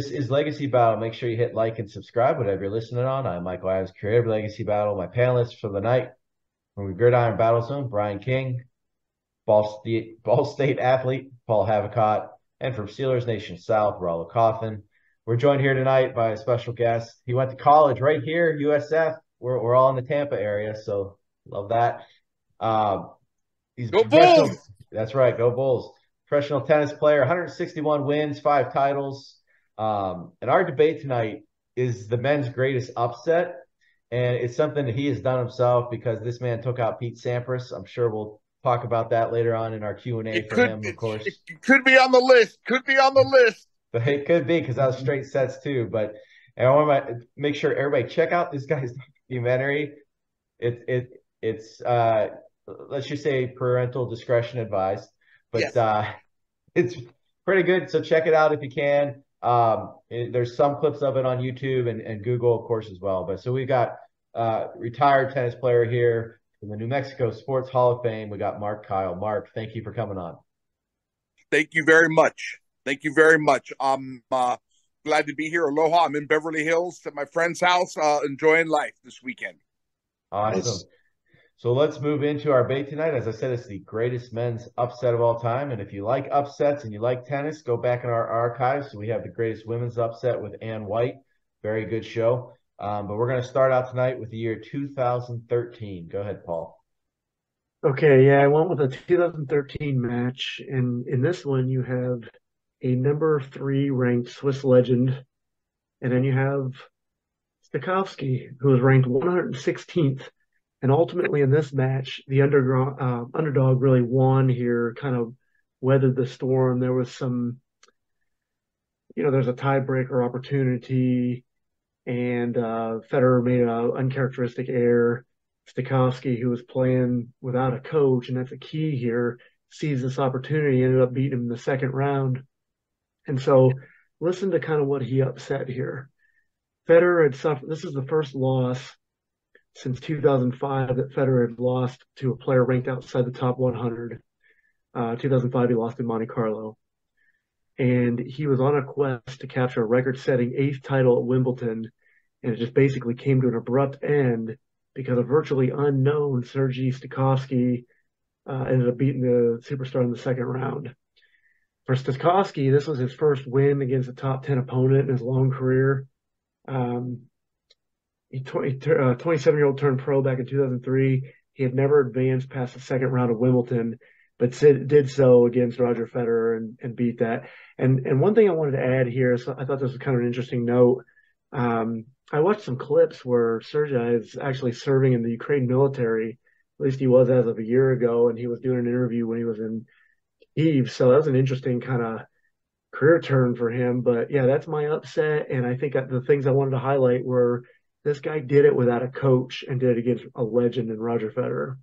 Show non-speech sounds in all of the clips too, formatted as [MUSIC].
This is Legacy Battle. Make sure you hit like and subscribe, whatever you're listening on. I'm Michael Adams, creator of Legacy Battle. My panelists for the night from Gridiron Battle Zone, Brian King, Ball State, Ball State athlete, Paul Havicott, and from Steelers Nation South, Rollo Coffin. We're joined here tonight by a special guest. He went to college right here, USF. We're, we're all in the Tampa area, so love that. Um, he's go Bulls. That's right, go Bulls. Professional tennis player, 161 wins, five titles. Um, and our debate tonight is the men's greatest upset, and it's something that he has done himself because this man took out Pete Sampras. I'm sure we'll talk about that later on in our Q and A for could, him, of course. It could be on the list. Could be on the list. But it could be because that was straight sets too. But and I want to make sure everybody check out this guy's documentary. It it it's uh let's just say parental discretion advised, but yes. uh it's pretty good. So check it out if you can. Um, it, there's some clips of it on YouTube and, and Google, of course, as well. But so we've got uh retired tennis player here from the New Mexico Sports Hall of Fame. We got Mark Keil. Mark, thank you for coming on. Thank you very much. Thank you very much. I'm uh, glad to be here. Aloha. I'm in Beverly Hills at my friend's house, uh, enjoying life this weekend. Awesome. So let's move into our bait tonight. As I said, it's the greatest men's upset of all time. And if you like upsets and you like tennis, go back in our archives. So we have the greatest women's upset with Ann White. Very good show. Um, but we're going to start out tonight with the year 2013. Go ahead, Paul. Okay, yeah, I went with a 2013 match, and in this one you have a number three ranked Swiss legend, and then you have Stakhovsky, who was ranked 116th. And ultimately, in this match, the underdog, uh, underdog really won here, kind of weathered the storm. There was some, you know, there's a tiebreaker opportunity, and uh, Federer made an uncharacteristic error. Stakhovsky, who was playing without a coach, and that's a key here, sees this opportunity, ended up beating him in the second round. And so listen to kind of what he upset here. Federer had suffered, this is the first loss since 2005 that Federer had lost to a player ranked outside the top 100. Uh, 2005, he lost in Monte Carlo. And he was on a quest to capture a record setting eighth title at Wimbledon. And it just basically came to an abrupt end because a virtually unknown Sergei Stakhovsky uh, ended up beating the superstar in the second round. For Stakhovsky, this was his first win against a top 10 opponent in his long career. Um, he, 27 uh, year old turned pro back in 2003. He had never advanced past the second round of Wimbledon, but did so against Roger Federer and, and beat that. And and one thing I wanted to add here, so I thought this was kind of an interesting note. Um, I watched some clips where Sergei is actually serving in the Ukraine military. At least he was as of a year ago, and he was doing an interview when he was in Eve. So that was an interesting kind of career turn for him. But yeah, that's my upset. And I think the things I wanted to highlight were this guy did it without a coach and did it against a legend in Roger Federer.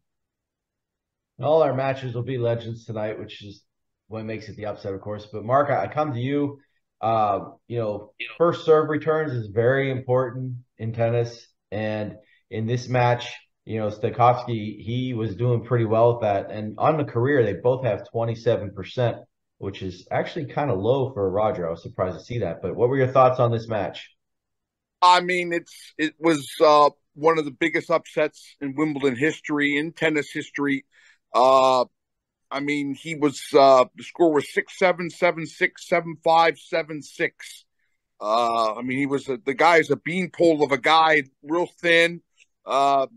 All our matches will be legends tonight, which is what makes it the upset, of course. But Mark, I come to you. Uh, you know, first serve returns is very important in tennis, and in this match, you know, Stakhovsky, he was doing pretty well with that. And on the career, they both have 27%, which is actually kind of low for Roger. I was surprised to see that. But what were your thoughts on this match? I mean, it's it was uh, one of the biggest upsets in Wimbledon history, in tennis history. Uh, I mean, he was uh, the score was six seven seven six seven five seven six. Uh, I mean, he was a, the guy is a beanpole of a guy, real thin, uh,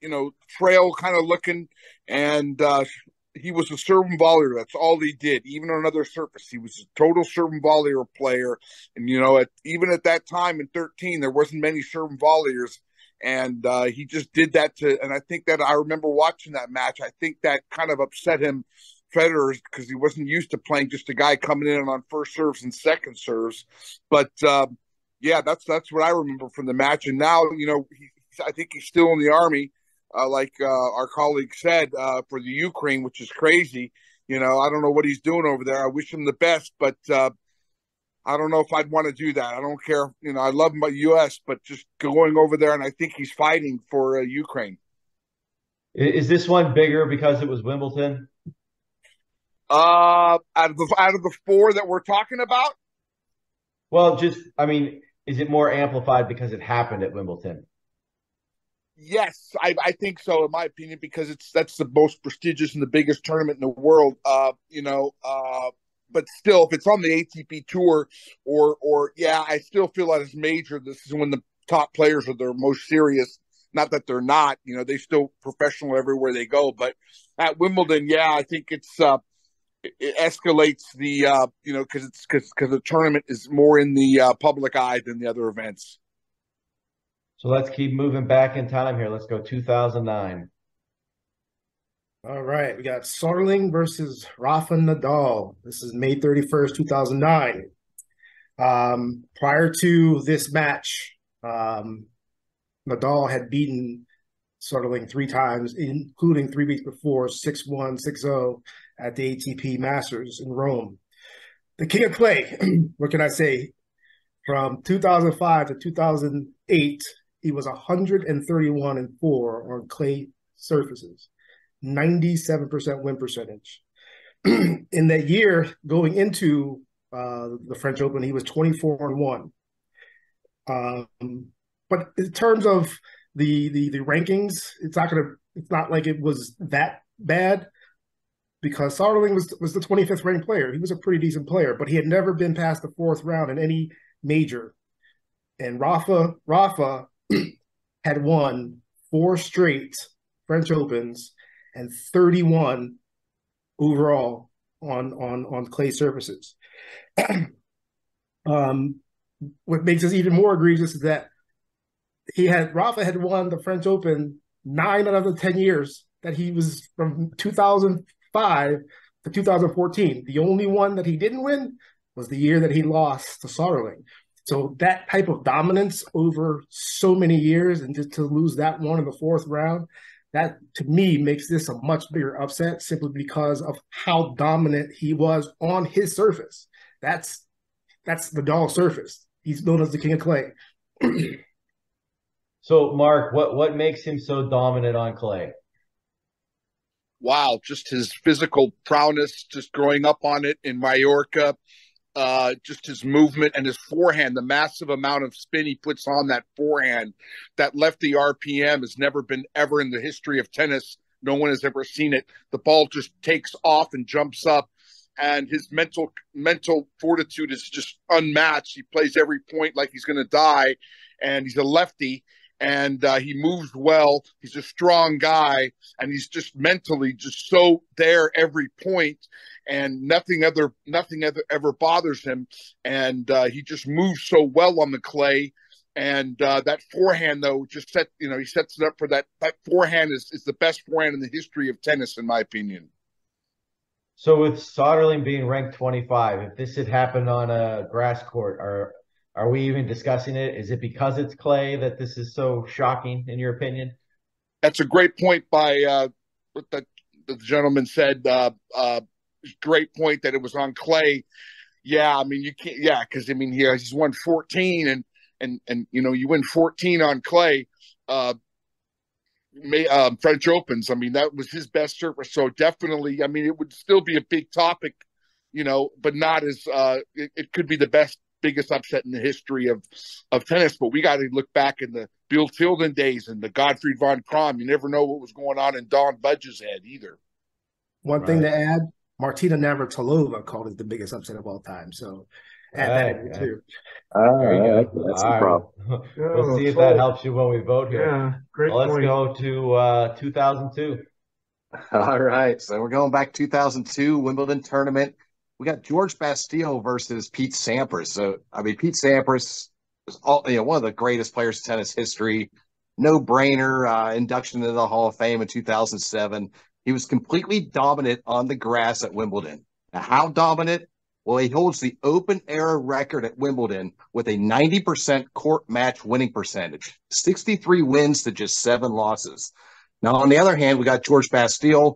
you know, trail kind of looking, and uh, he was a serve and volleyer. That's all he did. Even on another surface, he was a total serve and volleyer player. And you know, at even at that time in 13, there wasn't many serve and volleyers, and uh, he just did that to. And I think that I remember watching that match. I think that kind of upset him, Federer, because he wasn't used to playing just a guy coming in on first serves and second serves. But uh, yeah, that's that's what I remember from the match. And now, you know, he, I think he's still in the army uh, like uh, our colleague said, uh, for the Ukraine, which is crazy. You know, I don't know what he's doing over there. I wish him the best, but uh, I don't know if I'd want to do that. I don't care. You know, I love my U.S., but just going over there, and I think he's fighting for uh, Ukraine. Is this one bigger because it was Wimbledon? Uh, out of the out of the four that we're talking about, Well, just I mean, is it more amplified because it happened at Wimbledon? Yes, I, I think so, in my opinion, because it's that's the most prestigious and the biggest tournament in the world. Uh, you know, uh, but still, if it's on the ATP tour, or or yeah, I still feel that it's major. This is when the top players are their most serious. Not that they're not, you know, they still professional everywhere they go. But at Wimbledon, yeah, I think it's uh, it escalates the uh, you know because it's because the tournament is more in the uh, public eye than the other events. So let's keep moving back in time here. Let's go 2009. All right, we got Soderling versus Rafa Nadal. This is May 31st, 2009. Um, prior to this match, um, Nadal had beaten Soderling three times, including three weeks before 6 1, 6 0 at the ATP Masters in Rome. The King of Clay, [CLEARS THROAT] what can I say? From 2005 to 2008, he was 131 and 4 on clay surfaces, 97% win percentage. [CLEARS THROAT] in that year, going into uh, the French Open, he was 24 and 1. Um, but in terms of the, the the rankings, it's not gonna it's not like it was that bad because Soderling was was the 25th ranked player. He was a pretty decent player, but he had never been past the fourth round in any major. And Rafa Rafa [CLEARS THROAT] had won four straight French Opens and 31 overall on on on clay surfaces. [CLEARS THROAT] um, what makes this even more egregious is that he had Rafa had won the French Open nine out of the ten years that he was from 2005 to 2014. The only one that he didn't win was the year that he lost to Soderling. So that type of dominance over so many years and just to lose that one in the fourth round, that to me makes this a much bigger upset simply because of how dominant he was on his surface. That's that's Nadal surface. He's known as the king of clay. [CLEARS THROAT] so Mark, what what makes him so dominant on clay? Wow, just his physical prowess, just growing up on it in Mallorca, uh, just his movement and his forehand, the massive amount of spin he puts on that forehand, that lefty RPM has never been ever in the history of tennis. No one has ever seen it. The ball just takes off and jumps up, and his mental mental fortitude is just unmatched. He plays every point like he's going to die, and he's a lefty and uh, he moves well. He's a strong guy, and he's just mentally just so there every point, and nothing other nothing ever ever bothers him, and uh, he just moves so well on the clay. And uh, that forehand, though, just set you know he sets it up for that. That forehand is is the best forehand in the history of tennis, in my opinion. So with Soderling being ranked 25, if this had happened on a grass court, or are we even discussing it? Is it because it's clay that this is so shocking, in your opinion? That's a great point by uh, what the, the gentleman said. Uh, uh, great point that it was on clay. Yeah, I mean you can't. Yeah, because I mean here he's won 14, and and and you know you win 14 on clay. Uh, May, um, French Opens. I mean that was his best surface. So definitely, I mean it would still be a big topic, you know, but not as uh, it, it could be the best biggest upset in the history of of tennis. But we got to look back in the Bill Tilden days and the Gottfried von Cramm. You never know what was going on in Don Budge's head either. One right. thing to add: Martina Navratilova called it the biggest upset of all time. So add right. that too. All right, that's all problem. [LAUGHS] we'll see if that helps you when we vote here. Yeah, great. Well, let's go to uh, 2002. All right, so we're going back 2002 Wimbledon tournament we got George Bastl versus Pete Sampras. So I mean, Pete Sampras was all you know one of the greatest players in tennis history. No brainer uh, induction into the Hall of Fame in 2007. He was completely dominant on the grass at Wimbledon. Now, how dominant? Well, he holds the open era record at Wimbledon with a 90% court match winning percentage, 63 wins to just seven losses. Now, on the other hand, we got George Bastl,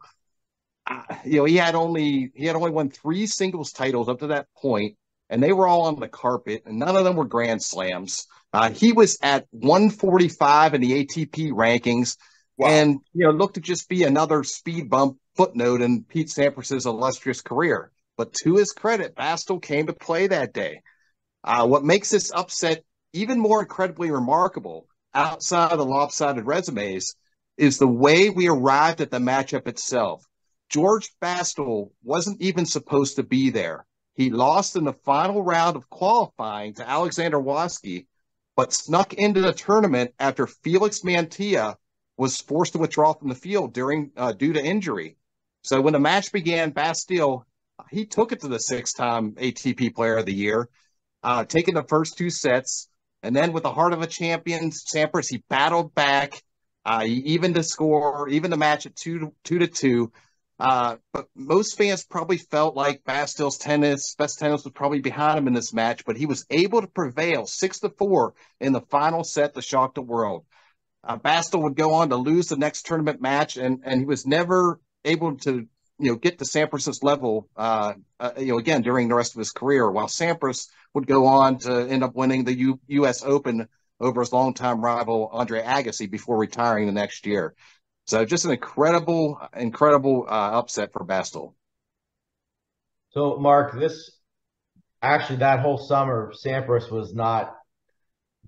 you know, he had only he had only won three singles titles up to that point, and they were all on the carpet, and none of them were Grand Slams. Uh, he was at 145 in the ATP rankings, wow. and you know, looked to just be another speed bump footnote in Pete Sampras's illustrious career. But to his credit, Bastl came to play that day. Uh, what makes this upset even more incredibly remarkable outside of the lopsided resumes is the way we arrived at the matchup itself. George Bastl wasn't even supposed to be there. He lost in the final round of qualifying to Alexander Waske, but snuck into the tournament after Felix Mantilla was forced to withdraw from the field during uh, due to injury. So when the match began, Bastl he took it to the six-time ATP Player of the Year, uh, taking the first two sets, and then with the heart of a champion, Sampras he battled back, uh, he evened the score, even the match at two to, two to two. Uh, but most fans probably felt like Bastl's tennis, best tennis was probably behind him in this match, but he was able to prevail six to four in the final set to shock the world. Uh, Bastl would go on to lose the next tournament match, and and he was never able to you know get to Sampras's level. Uh, uh, you know again during the rest of his career, while Sampras would go on to end up winning the U- U.S. Open over his longtime rival Andre Agassi before retiring the next year. So just an incredible, incredible uh, upset for Bastl. So, Mark, this actually that whole summer, Sampras was not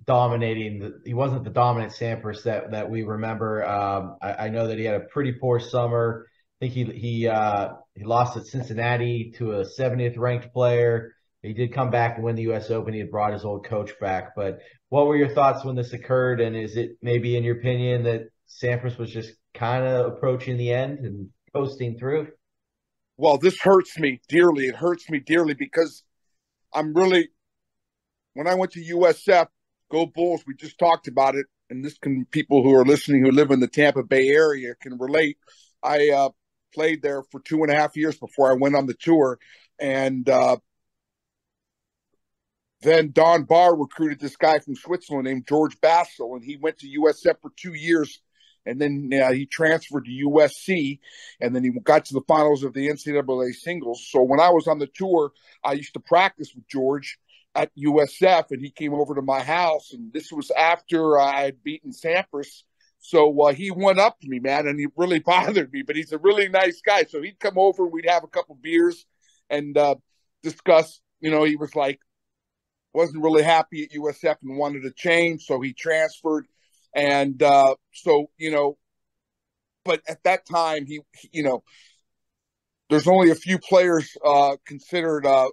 dominating. The, he wasn't the dominant Sampras that that we remember. Um, I, I, know that he had a pretty poor summer. I think he he uh, he lost at Cincinnati to a 70th ranked player. He did come back and win the U.S. Open. He had brought his old coach back. But what were your thoughts when this occurred? And is it maybe, in your opinion, that Sampras was just kind of approaching the end and coasting through? Well, this hurts me dearly. It hurts me dearly because I'm really, when I went to USF, go Bulls, we just talked about it. And this can, people who are listening who live in the Tampa Bay area can relate. I uh, played there for two and a half years before I went on the tour. And uh, then Don Barr recruited this guy from Switzerland named George Bastl, and he went to USF for two years and then uh, he transferred to USC, and then he got to the finals of the NCAA singles. So when I was on the tour, I used to practice with George at USF, and he came over to my house, and this was after I had beaten Sampras. So uh, he went up to me, man, and he really [LAUGHS] bothered me. But he's a really nice guy. So he'd come over, we'd have a couple beers, and uh, discuss. You know, he was like, wasn't really happy at USF and wanted to change, so he transferred and uh, so, you know, but at that time, he, you know, there's only a few players uh, considered uh,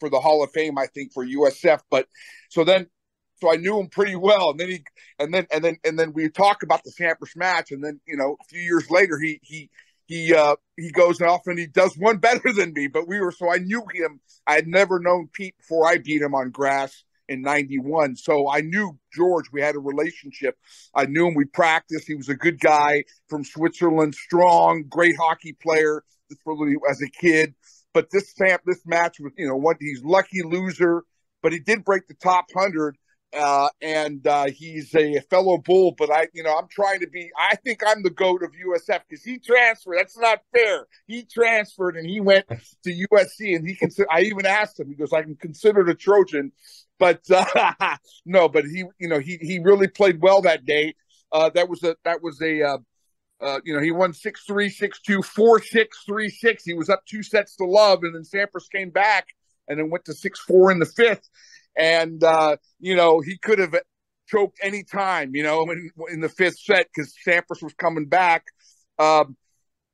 for the Hall of Fame, I think, for USF. But so then, so I knew him pretty well, and then he, and then, and then, and then we talk about the Sampras match, and then you know, a few years later, he he he uh he goes off and he does one [LAUGHS] better than me. But we were so I knew him. I had never known Pete before I beat him on grass, in 91. So I knew George. We had a relationship. I knew him. We practiced. He was a good guy from Switzerland, strong, great hockey player as a kid. But this stamp, this match was, you know, what he's lucky loser, but he did break the top 100 uh, and uh, he's a fellow bull. But I, you know, I'm trying to be. I think I'm the goat of USF because he transferred. That's not fair. He transferred and he went [LAUGHS] to USC, and he consider. I even asked him. He goes, "I can consider a Trojan," but uh, [LAUGHS] no. But he, you know, he he really played well that day. Uh, that was a that was a. Uh, uh, you know, he won six three, six two, four six, three six. He was up two sets to love, and then Sampras came back and then went to six four in the fifth and uh, you know he could have choked any time, you know, in, in the fifth set because Sampras was coming back. Um,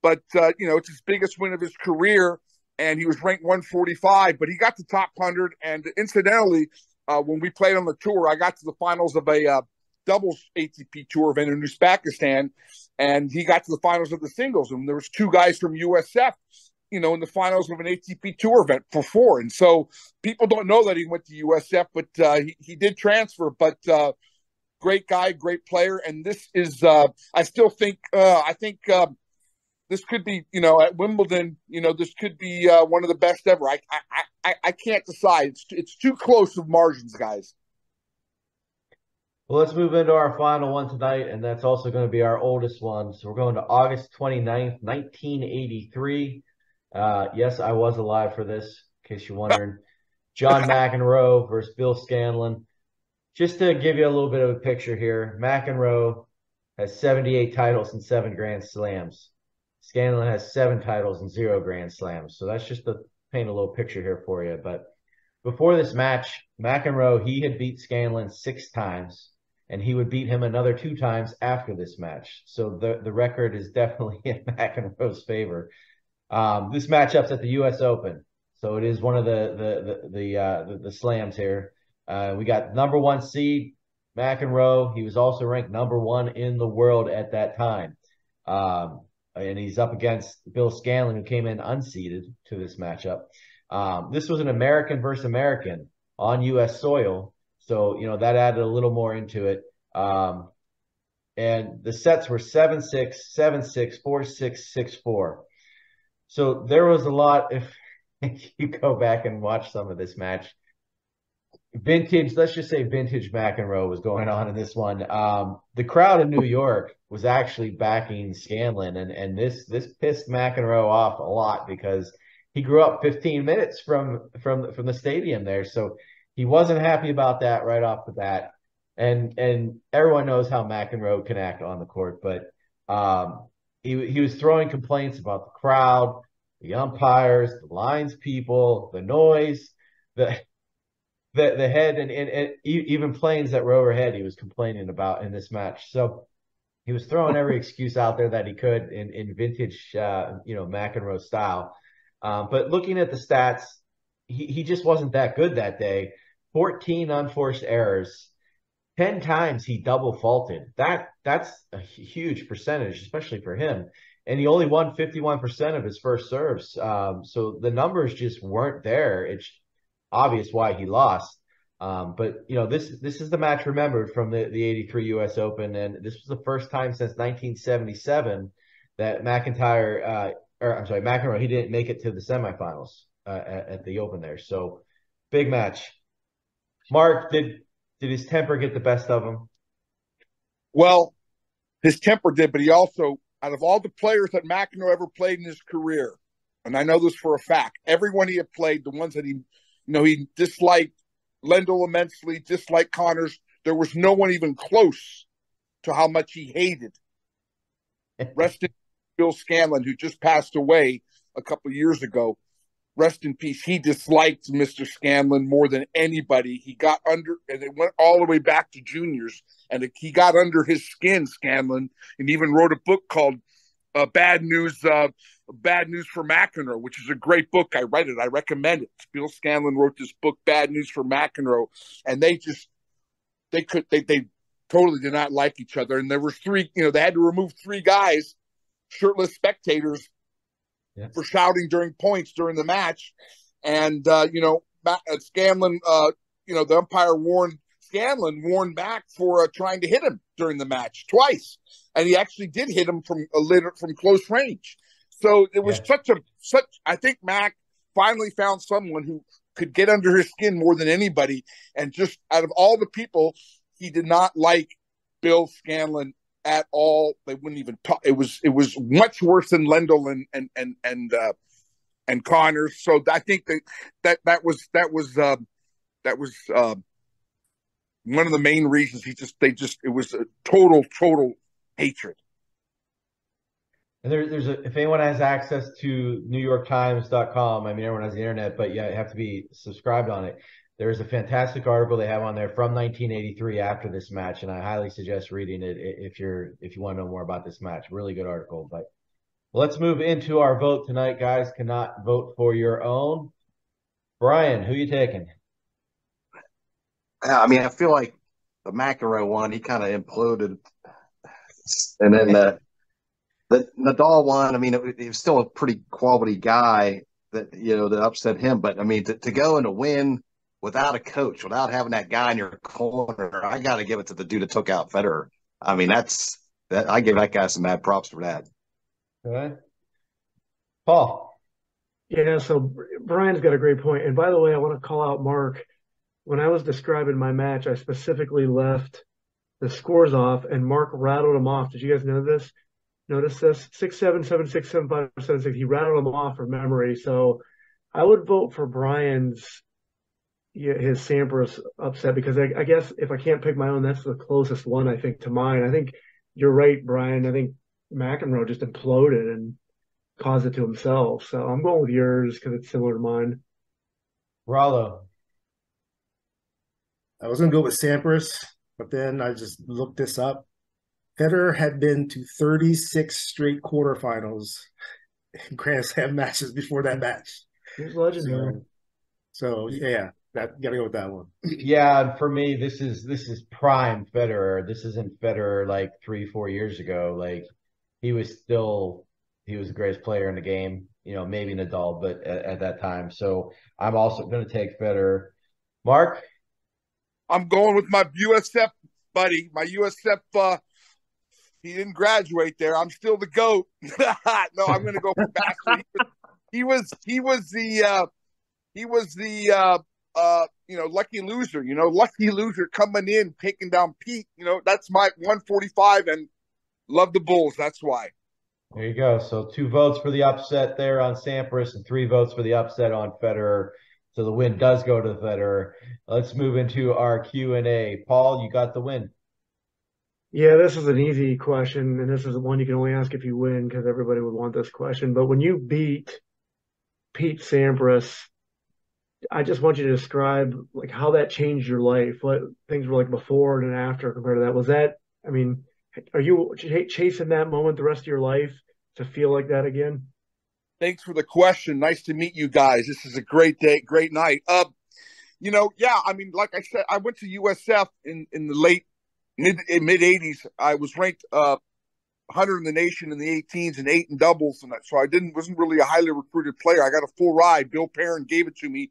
but uh, you know, it's his biggest win of his career, and he was ranked 145. But he got the top hundred, and incidentally, uh, when we played on the tour, I got to the finals of a uh, doubles ATP tour event in Uzbekistan, and he got to the finals of the singles, and there was two guys from USF you know, in the finals of an ATP Tour event for four. And so people don't know that he went to USF, but uh, he, he did transfer. But uh, great guy, great player. And this is, uh, I still think, uh, I think uh, this could be, you know, at Wimbledon, you know, this could be uh, one of the best ever. I, I, I, I can't decide. It's, it's too close of margins, guys. Well, let's move into our final one tonight, and that's also going to be our oldest one. So we're going to August 29th, 1983. Uh, yes, I was alive for this, in case you're wondering. [LAUGHS] John McEnroe versus Bill Scanlon. Just to give you a little bit of a picture here, McEnroe has 78 titles and seven Grand Slams. Scanlon has seven titles and zero Grand Slams. So that's just to paint a little picture here for you. But before this match, McEnroe, he had beat Scanlon six times, and he would beat him another two times after this match. So the, the record is [LAUGHS] definitely in McEnroe's favor. Um, this matchup's at the U.S. Open, so it is one of the the the the, uh, the, the slams here. Uh, we got number one seed McEnroe. He was also ranked number one in the world at that time. Um, and he's up against Bill Scanlon, who came in unseeded to this matchup. Um, this was an American versus American on U.S. soil, so you know that added a little more into it. Um, and the sets were seven six, seven six, four six, six four. So there was a lot. If, if [LAUGHS] you go back and watch some of this match, vintage, let's just say vintage McEnroe was going on in this one. Um, the crowd in New York was actually backing Scanlon, and and this this pissed McEnroe off a lot because he grew up 15 minutes from from from the stadium there, so he wasn't happy about that right off the bat. And and everyone knows how McEnroe can act on the court, but um, he he was throwing complaints about the crowd, the umpires, the lines people, the noise, the the the head and, and, and even planes that were overhead he was complaining about in this match. So he was throwing every [LAUGHS] excuse out there that he could in in vintage uh, you know McEnroe style. Um, but looking at the stats, he, he just wasn't that good that day. 14 unforced errors. 10 times he double faulted. That that's a huge percentage, especially for him. And he only won 51% of his first serves. Um, so the numbers just weren't there. It's obvious why he lost. Um, but you know, this this is the match remembered from the, the 83 US Open, and this was the first time since 1977 that McIntyre, uh, or I'm sorry, McEnroe, he didn't make it to the semifinals uh, at, at the Open there. So big match. Mark, did did his temper get the best of him? Well, his temper did, but he also, out of all the players that McEnroe ever played in his career, and I know this for a fact, everyone he had played, the ones that he you know, he disliked Lendl immensely, disliked Connors. There was no one even close to how much he hated. [LAUGHS] Rest in peace, Bill Scanlon, who just passed away a couple years ago. Rest in peace. He disliked Mr. Scanlon more than anybody. He got under, and it went all the way back to juniors, and it, he got under his skin, Scanlon, and even wrote a book called uh, "Bad News." Uh, Bad News for McEnroe, which is a great book. I read it. I recommend it. Bill Scanlon wrote this book, Bad News for McEnroe, and they just they could they they totally did not like each other. And there was three, you know, they had to remove three guys, shirtless spectators, yes. for shouting during points during the match. And uh, you know, uh, Scanlon, uh, you know, the umpire warned Scanlon warned back for uh, trying to hit him during the match twice, and he actually did hit him from a little from close range. So it was yeah. such a such. I think Mac finally found someone who could get under his skin more than anybody, and just out of all the people, he did not like Bill Scanlon at all. They wouldn't even talk. It was it was much worse than Lendl and and and and uh, and Connors. So I think that that that was that was uh, that was uh, one of the main reasons. He just they just it was a total total hatred. And there, there's a, if anyone has access to NewYorkTimes.com, I mean, everyone has the internet, but yeah, you have to be subscribed on it. There's a fantastic article they have on there from 1983 after this match, and I highly suggest reading it if you're if you want to know more about this match. Really good article. But let's move into our vote tonight, guys. Cannot vote for your own. Brian, who you taking? I mean, I feel like the McEnroe one, he kind of imploded, and then the the Nadal one, I mean, it, it, was still a pretty quality guy that you know that upset him. But I mean, to, to go and to win without a coach, without having that guy in your corner, I got to give it to the dude that took out Federer. I mean, that's that. I give that guy some mad props for that. Okay, Paul. Yeah, so Brian's got a great point. And by the way, I want to call out Mark. When I was describing my match, I specifically left the scores off, and Mark rattled them off. Did you guys know this? Notice this six seven seven six seven five seven six. He rattled them off from memory. So I would vote for Brian's his Sampras upset because I, I, guess if I can't pick my own, that's the closest one I think to mine. I think you're right, Brian. I think McEnroe just imploded and caused it to himself. So I'm going with yours because it's similar to mine. Rollo. I was gonna go with Sampras, but then I just looked this up. Federer had been to 36 straight quarterfinals in Grand Slam matches before that match. He's legendary. So, so yeah, that gotta go with that one. Yeah, for me, this is this is prime Federer. This isn't Federer like three, four years ago. Like he was still he was the greatest player in the game. You know, maybe Nadal, but at, at that time. So I'm also going to take Federer. Mark, I'm going with my USF buddy, my USF. Uh, he didn't graduate there. I'm still the goat. [LAUGHS] no, I'm going to go for Bastl. He was he was the uh, he was the uh, uh, you know lucky loser. You know, lucky loser coming in taking down Pete. You know, that's my 145 and love the Bulls. That's why. There you go. So two votes for the upset there on Sampras and three votes for the upset on Federer. So the win does go to the Federer. Let's move into our Q and A. Paul, you got the win. Yeah, this is an easy question, and this is the one you can only ask if you win because everybody would want this question. But when you beat Pete Sampras, I just want you to describe like how that changed your life. What things were like before and after compared to that. Was that? I mean, are you chasing that moment the rest of your life to feel like that again? Thanks for the question. Nice to meet you guys. This is a great day, great night. Uh, you know, yeah, I mean, like I said, I went to USF in, in the late mid mid '80s. I was ranked uh, 100 in the nation in the 18s and eight in doubles, and that, so I didn't wasn't really a highly recruited player. I got a full ride. Bill Perrin gave it to me,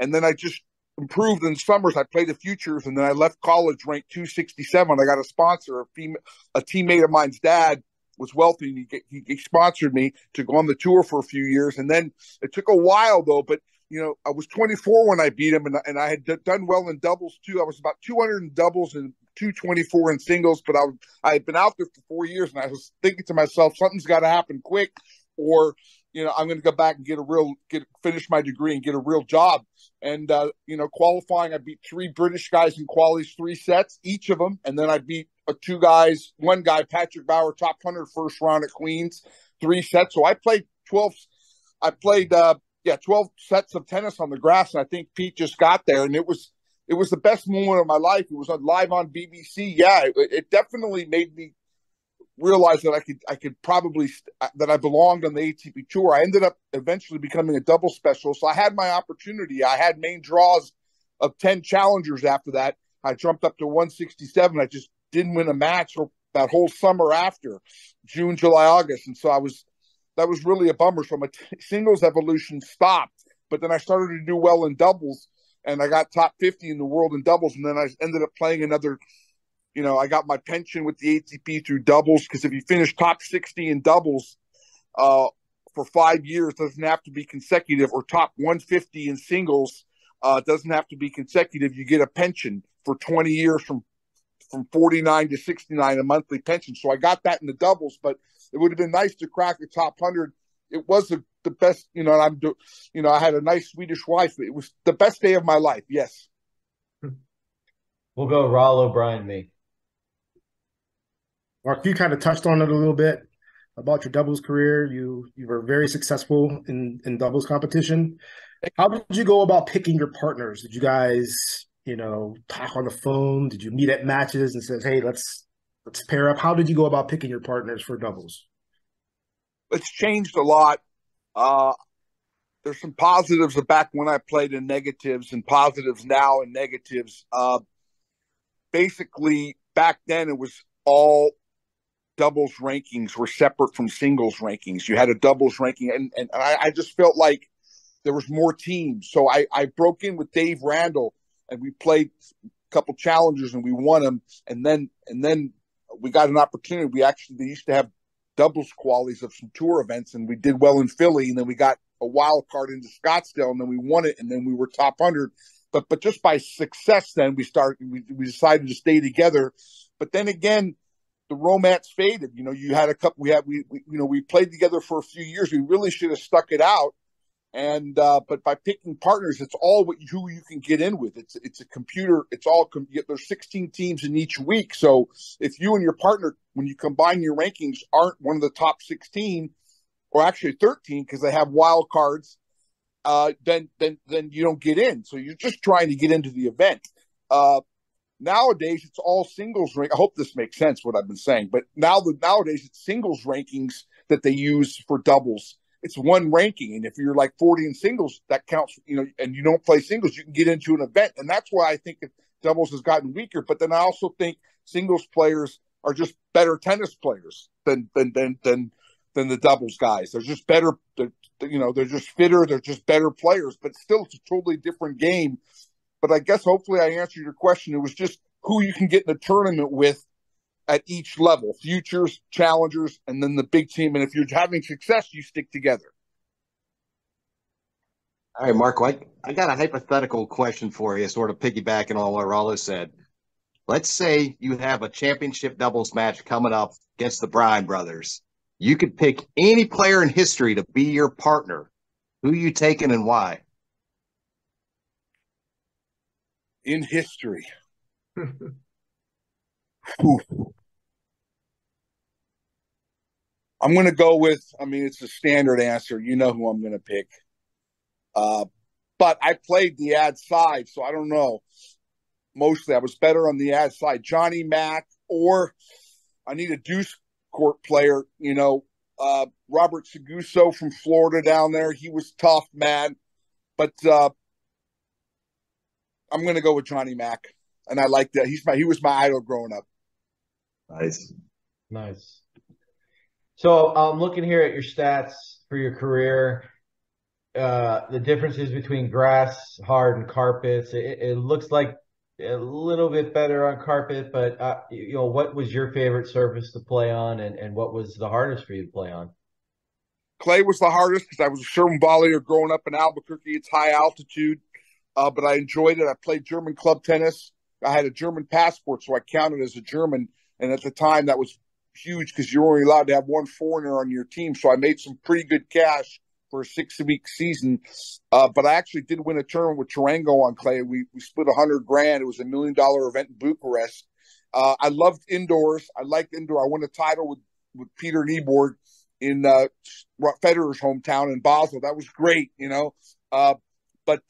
and then I just improved in summers. I played the futures, and then I left college ranked 267. I got a sponsor, a, a teammate of mine's dad was wealthy, and he, he, he sponsored me to go on the tour for a few years. And then it took a while though, but you know, I was 24 when I beat him, and, and I had d- done well in doubles too. I was about 200 in doubles and 224 in singles, but I I had been out there for four years, and I was thinking to myself, something's got to happen quick, or you know, I'm going to go back and get a real, get finish my degree and get a real job. And uh, you know, qualifying, I beat three British guys in qualies, three sets, each of them, and then I beat uh, two guys, one guy, Patrick Baur, top hundred first round at Queens, three sets. So I played 12. I played, uh, yeah, 12 sets of tennis on the grass, and I think Pete just got there, and it was. It was the best moment of my life. It was on live on BBC. Yeah, it, it definitely made me realized that I could I could probably uh, that I belonged on the ATP tour. I ended up eventually becoming a double special, So I had my opportunity. I had main draws of 10 challengers after that. I jumped up to 167. I just didn't win a match for that whole summer after June, July, August. And so I was that was really a bummer. So my t- singles evolution stopped. But then I started to do well in doubles and I got top 50 in the world in doubles. And then I ended up playing another you know, I got my pension with the ATP through doubles because if you finish top 60 in doubles uh, for five years, doesn't have to be consecutive, or top 150 in singles uh, doesn't have to be consecutive. You get a pension for 20 years from from 49 to 69, a monthly pension. So I got that in the doubles, but it would have been nice to crack the top 100. It was the, the best, you know, I'm, do, you know, I had a nice Swedish wife. It was the best day of my life. Yes. We'll go Rollo, Brian, me. Mark, you kind of touched on it a little bit about your doubles career. You you were very successful in in doubles competition. How did you go about picking your partners? Did you guys, you know, talk on the phone? Did you meet at matches and says, "Hey, let's let's pair up"? How did you go about picking your partners for doubles? It's changed a lot. Uh, there's some positives of back when I played and negatives, and positives now and negatives. Uh, basically, back then it was all doubles rankings were separate from singles rankings. You had a doubles ranking, and, and I, I just felt like there was more teams. So I, I broke in with Dave Randall, and we played a couple challengers, and we won them. And then and then we got an opportunity. We actually they used to have doubles qualities of some tour events, and we did well in Philly. And then we got a wild card into Scottsdale, and then we won it, and then we were top hundred. But but just by success, then we started. We, we decided to stay together. But then again, the romance faded. You know, you had a couple. We had we, we, you know we played together for a few years. We really should have stuck it out. And uh, but by picking partners, it's all what who you can get in with. It's it's a computer. It's all there's 16 teams in each week. So if you and your partner, when you combine your rankings, aren't one of the top 16, or actually 13 because they have wild cards, uh, then then then you don't get in. So you're just trying to get into the event. Uh, nowadays it's all singles rank. I hope this makes sense what I've been saying, but now the nowadays it's singles rankings that they use for doubles. It's one ranking, and if you're like 40 in singles, that counts. You know, and you don't play singles, you can get into an event, and that's why I think doubles has gotten weaker. But then I also think singles players are just better tennis players than than than than than the doubles guys. They're just better. They're, you know, they're just fitter. They're just better players. But still, it's a totally different game. But I guess hopefully I answered your question. It was just who you can get in a tournament with at each level futures, challengers, and then the big team. And if you're having success, you stick together. All right, Mark, I, I got a hypothetical question for you, sort of piggybacking on what Rollo said. Let's say you have a championship doubles match coming up against the Bryan brothers. You could pick any player in history to be your partner. Who you taking and why? In history. [LAUGHS] I'm going to go with, I mean, it's a standard answer. You know who I'm going to pick. Uh, but I played the ad side, so I don't know. Mostly I was better on the ad side. Johnny Mack, or I need a deuce court player, you know, uh, Robert Seguso from Florida down there. He was tough, man. But uh, I'm going to go with Johnny Mack. And I like that. He's my he was my idol growing up. Nice. Nice. So I'm um, looking here at your stats for your career. Uh, the differences between grass, hard, and carpets. It, it, looks like a little bit better on carpet, but uh, you know, what was your favorite surface to play on, and, and what was the hardest for you to play on? Clay was the hardest because I was a Sherman volleyer growing up in Albuquerque. It's high altitude, uh, but I enjoyed it. I played German club tennis. I had a German passport, so I counted as a German. And at the time, that was huge because you're only allowed to have one foreigner on your team. So I made some pretty good cash for a six week season. Uh, but I actually did win a tournament with Tarango on clay. We we split a hundred grand. It was a million dollar event in Bucharest. Uh, I loved indoors. I liked indoor. I won a title with with Peter Nyborg in uh, Federer's hometown in Basel. That was great, you know. Uh, but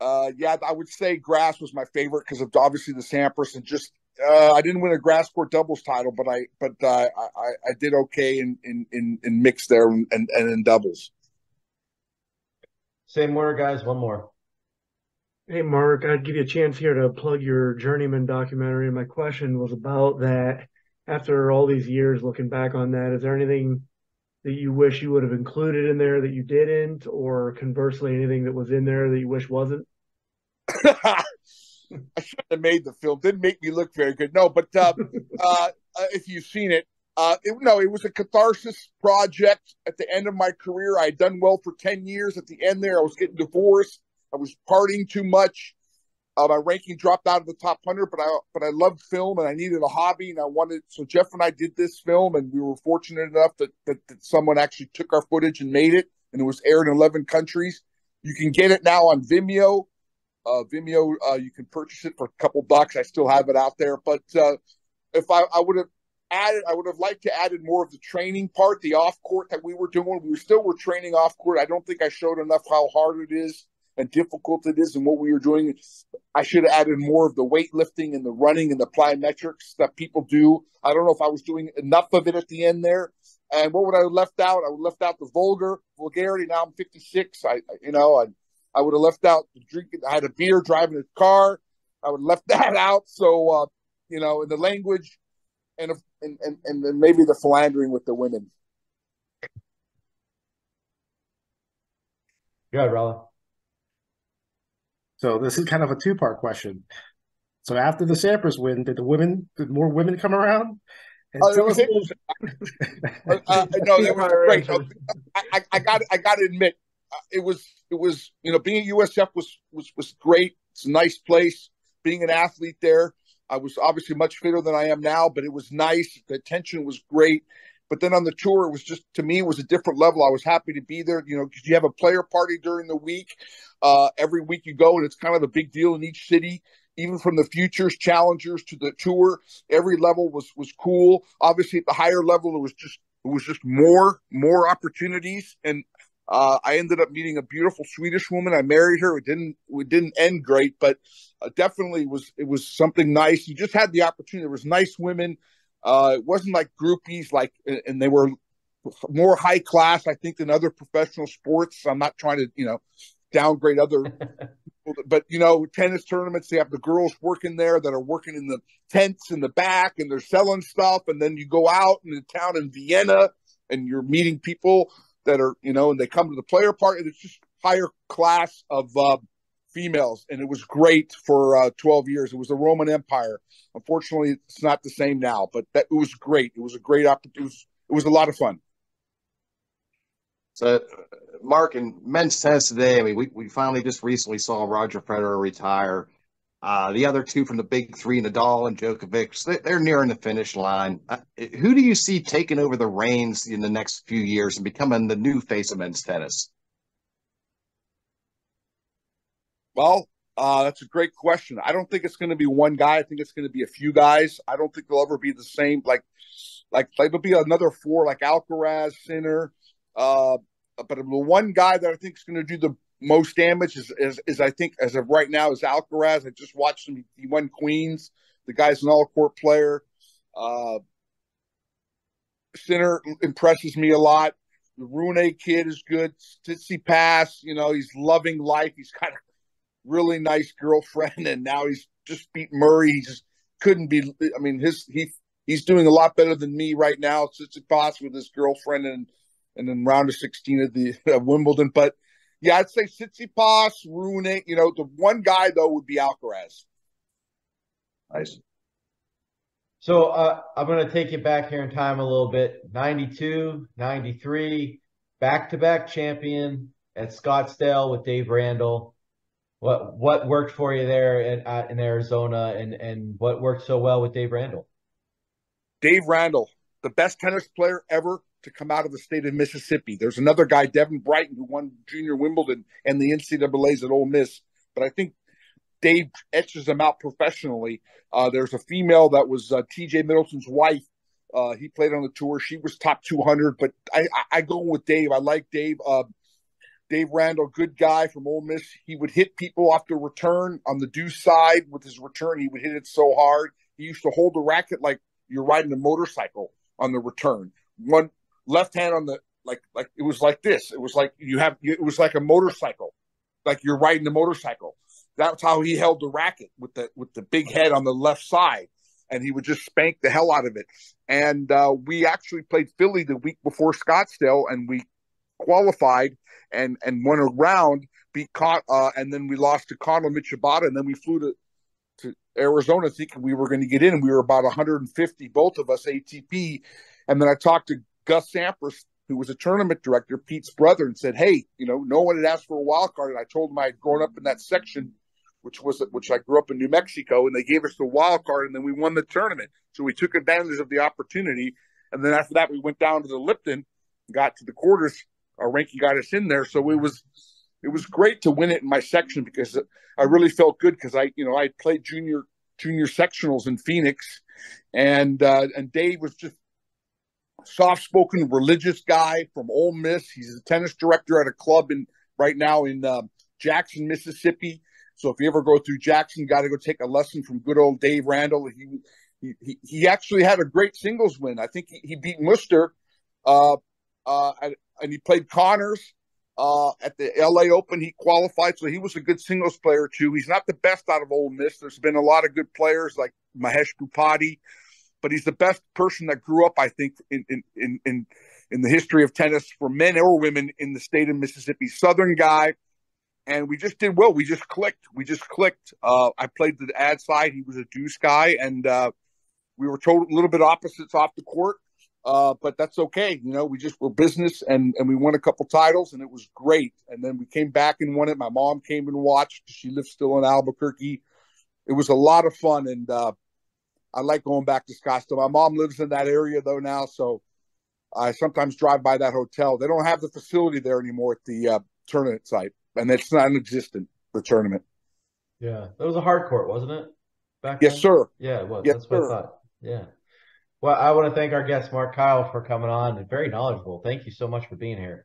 uh, yeah, I would say grass was my favorite because of obviously the Sampras and just uh, I didn't win a grass court doubles title, but I but uh, I I did okay in in in, in mixed there and, and and in doubles. Same word, guys. One more. Hey, Mark, I'd give you a chance here to plug your Journeyman documentary. And my question was about that. After all these years looking back on that, is there anything that you wish you would have included in there that you didn't, or conversely, anything that was in there that you wish wasn't? [LAUGHS] I shouldn't have made the film. Didn't make me look very good. No, but uh, [LAUGHS] uh, uh, if you've seen it, uh, it, no, it was a catharsis project. At the end of my career, I had done well for ten years. At the end there, I was getting divorced. I was partying too much. Uh, my ranking dropped out of the top hundred, but I but I loved film and I needed a hobby and I wanted. So Jeff and I did this film, and we were fortunate enough that that, that someone actually took our footage and made it, and it was aired in eleven countries. You can get it now on Vimeo uh, Vimeo, uh, you can purchase it for a couple bucks. I still have it out there. But uh, if I, I would have added, I would have liked to added more of the training part, the off court that we were doing. We still were training off court. I don't think I showed enough how hard it is and difficult it is and what we were doing. I should have added more of the weightlifting and the running and the plyometrics that people do. I don't know if I was doing enough of it at the end there. And what would I have left out? I would have left out the vulgar vulgarity. Now I'm 56. I, you know, I I would have left out the drinking. I had a beer driving a car. I would have left [LAUGHS] that out. So, uh, you know, in the language and, and, and, and maybe the philandering with the women. Go ahead, Rollo. So this is kind of a two part question. So after the Sampras win, did the women, did more women come around? Oh, uh, was uh, no, was great. I, I, got, I got to admit, it was it was you know being at USF was was was great. It's a nice place. Being an athlete there, I was obviously much fitter than I am now, but it was nice. The attention was great. But then on the tour, it was just to me it was a different level. I was happy to be there. You know, because you have a player party during the week. Uh, every week you go, and it's kind of a big deal in each city. Even from the futures challengers to the tour, every level was was cool. Obviously, at the higher level, it was just it was just more more opportunities and Uh, I ended up meeting a beautiful Swedish woman. I married her. It didn't it didn't end great, but uh, definitely was it was something nice. You just had the opportunity. There was nice women. Uh, it wasn't like groupies, like, and they were more high class, I think, than other professional sports. I'm not trying to, you know, downgrade other, [LAUGHS] but you know, tennis tournaments, they have the girls working there that are working in the tents in the back and they're selling stuff. And then you go out in the town in Vienna and you're meeting people that are, you know, and they come to the player party. It's just higher class of uh, females. And it was great for uh, 12 years. It was the Roman Empire. Unfortunately, it's not the same now, but that it was great. It was a great opportunity. It was, it was a lot of fun. So, Mark, in men's tennis today, I mean, we, we finally just recently saw Roger Federer retire. Uh, the other two from the big three, Nadal and Djokovic, they're nearing the finish line. Uh, who do you see taking over the reins in the next few years and becoming the new face of men's tennis? Well, uh, that's a great question. I don't think it's going to be one guy. I think it's going to be a few guys. I don't think they'll ever be the same. Like, like, like there'll be another four, like Alcaraz, Sinner. Uh, but the one guy that I think is going to do the most damage is, is, is I think as of right now is Alcaraz. I just watched him. He won Queens. The guy's an all court player. Uh, Sinner impresses me a lot. The Rune kid is good. Tsitsipas, you know, he's loving life. He's got a really nice girlfriend, [LAUGHS] and now he's just beat Murray. He just couldn't be. I mean, his he he's doing a lot better than me right now. Tsitsipas with his girlfriend and and then round of sixteen of the [LAUGHS] of Wimbledon. But yeah, I'd say Tsitsipas, Rune. You know, the one guy though would be Alcaraz. Nice. So uh, I'm going to take you back here in time a little bit. 92, 93, back-to-back champion at Scottsdale with Dave Randall. What what worked for you there in, uh, in Arizona, and and what worked so well with Dave Randall? Dave Randall, the best tennis player ever to come out of the state of Mississippi. There's another guy, Devin Brighton, who won Junior Wimbledon and the NCAA's at Ole Miss. But I think Dave etches him out professionally. Uh, there's a female that was uh, T.J. Middleton's wife. Uh, he played on the tour. She was top 200, but I, I, go with Dave. I like Dave. Uh, Dave Randall, good guy from Ole Miss. He would hit people off the return on the deuce side with his return. He would hit it so hard. He used to hold the racket like you're riding a motorcycle on the return. One left hand on the like like it was like this. It was like you have it was like a motorcycle, like you're riding a motorcycle. That's how he held the racket with the with the big head on the left side, and he would just spank the hell out of it. And uh, we actually played Philly the week before Scottsdale, and we qualified and and went around, beat Con, uh, and then we lost to Connell Michibata, and then we flew to to Arizona thinking we were going to get in. We were about 150, both of us ATP, and then I talked to Gus Sampras, who was a tournament director, Pete's brother, and said, "Hey, you know, no one had asked for a wild card." And I told him I had grown up in that section, which was which I grew up in New Mexico, and they gave us the wild card, and then we won the tournament. So we took advantage of the opportunity, and then after that, we went down to the Lipton, got to the quarters. Our ranking got us in there, so it was it was great to win it in my section because I really felt good because I, you know, I played junior junior sectionals in Phoenix, and uh, and Dave was just soft-spoken religious guy from Ole Miss. He's a tennis director at a club in right now in uh, Jackson, Mississippi. So if you ever go through Jackson, you got to go take a lesson from good old Dave Randall. He he, he actually had a great singles win. I think he, he beat Muster, uh, uh, and he played Connors uh, at the LA Open. He qualified, so he was a good singles player too. He's not the best out of Ole Miss. There's been a lot of good players like Mahesh Bhupathi, but he's the best person that grew up, I think, in in in in, the history of tennis for men or women in the state of Mississippi. Southern guy, and we just did well. We just clicked. We just clicked. Uh, I played the ad side. He was a deuce guy, and uh, we were told a little bit opposites off the court. Uh, but that's okay. You know, we just were business and, and we won a couple titles and it was great. And then we came back and won it. My mom came and watched. She lives still in Albuquerque. It was a lot of fun. And uh, I like going back to Scottsdale. My mom lives in that area though now, so I sometimes drive by that hotel. They don't have the facility there anymore at the uh, tournament site, and it's non-existent. The tournament. Yeah, that was a hard court, wasn't it? Back yes, then? sir. Yeah, it was. Yes, That's what sir. I thought. Yeah. Well, I want to thank our guest Mark Keil for coming on and very knowledgeable. Thank you so much for being here.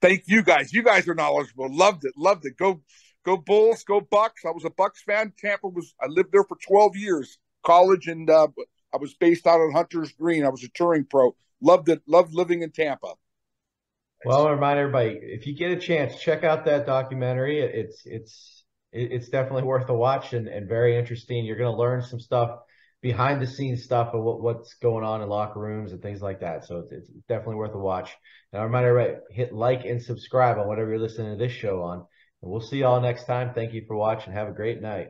Thank you guys. You guys are knowledgeable. Loved it. Loved it. Go, go Bulls. Go Bucks. I was a Bucks fan. Tampa was. I lived there for twelve years, college, and uh, I was based out on Hunters Green. I was a touring pro. Loved it. Loved living in Tampa. Well, I remind everybody if you get a chance, check out that documentary. It's it's it's definitely worth a watch and, and very interesting. You're going to learn some stuff behind the scenes stuff of what, what's going on in locker rooms and things like that. So it's, it's definitely worth a watch. And I remind everybody hit like and subscribe on whatever you're listening to this show on. And we'll see y'all next time. Thank you for watching. Have a great night.